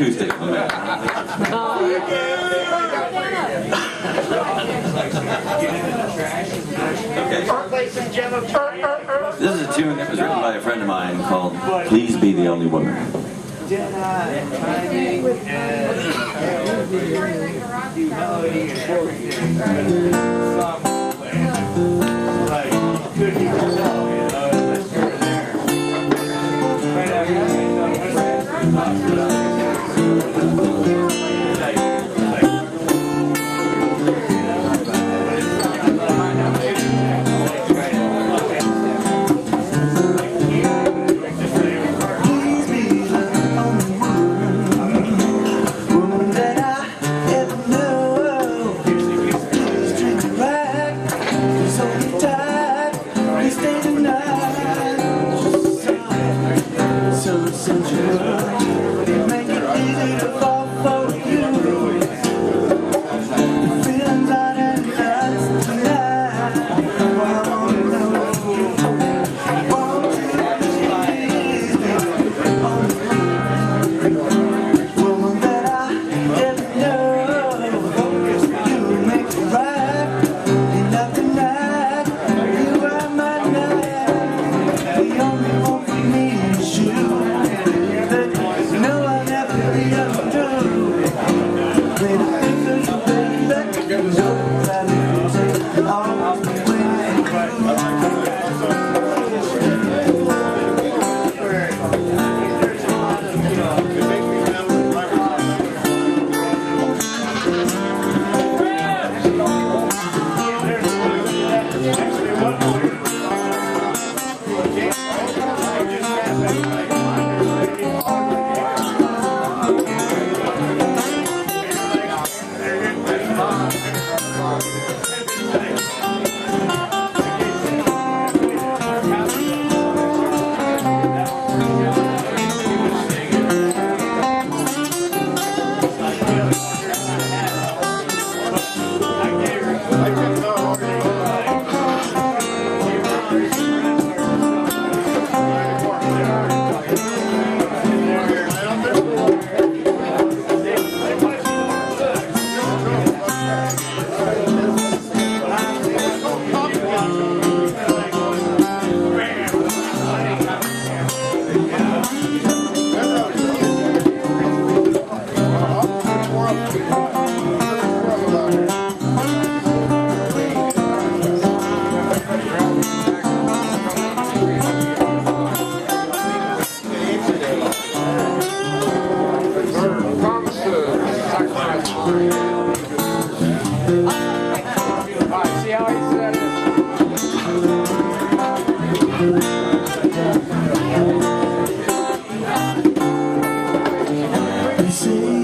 Okay. This is a tune that was written by a friend of mine called Please Be the Only Woman. say